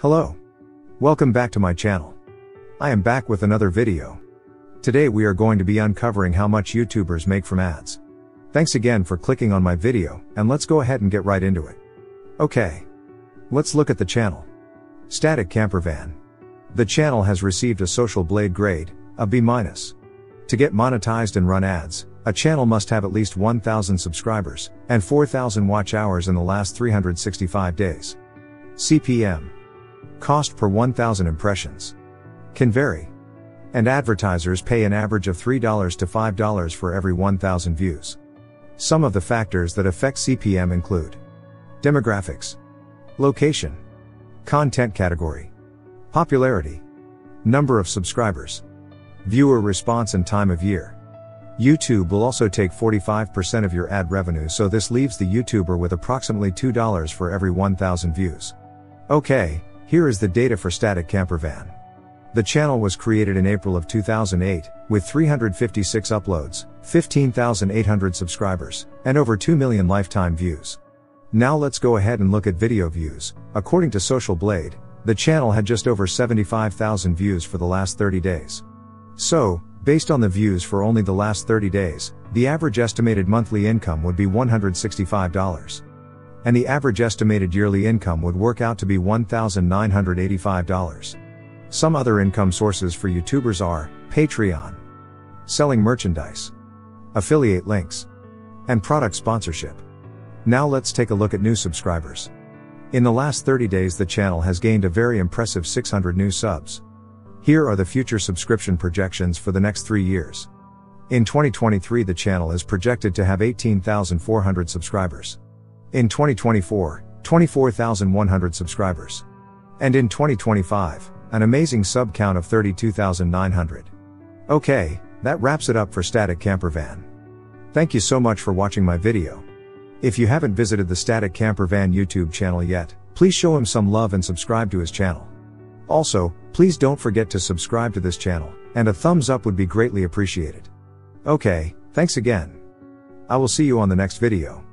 Hello. Welcome back to my channel. I am back with another video. Today we are going to be uncovering how much YouTubers make from ads. Thanks again for clicking on my video, and let's go ahead and get right into it. Okay. Let's look at the channel. Static Camper Van. The channel has received a Social Blade grade, a B-. To get monetized and run ads, a channel must have at least 1,000 subscribers, and 4,000 watch hours in the last 365 days. CPM. Cost per 1,000 impressions. Can vary. And advertisers pay an average of $3 to $5 for every 1,000 views. Some of the factors that affect CPM include demographics, location, content category, popularity, number of subscribers, viewer response, and time of year. YouTube will also take 45% of your ad revenue, so this leaves the YouTuber with approximately $2 for every 1,000 views. Okay, here is the data for Static Camper Van. The channel was created in April of 2008, with 356 uploads, 15,800 subscribers, and over 2 million lifetime views. Now let's go ahead and look at video views. According to Social Blade, the channel had just over 75,000 views for the last 30 days. So, Based on the views for only the last 30 days, the average estimated monthly income would be $165. And the average estimated yearly income would work out to be $1,985. Some other income sources for YouTubers are Patreon, selling merchandise, affiliate links, and product sponsorship. Now let's take a look at new subscribers. In the last 30 days, the channel has gained a very impressive 600 new subs. Here are the future subscription projections for the next three years. In 2023, the channel is projected to have 18,400 subscribers. In 2024, 24,100 subscribers. And in 2025, an amazing sub count of 32,900. Okay, that wraps it up for Static Camper Van. Thank you so much for watching my video. If you haven't visited the Static Camper Van YouTube channel yet, please show him some love and subscribe to his channel. Also, please don't forget to subscribe to this channel, and a thumbs up would be greatly appreciated. Okay, thanks again. I will see you on the next video.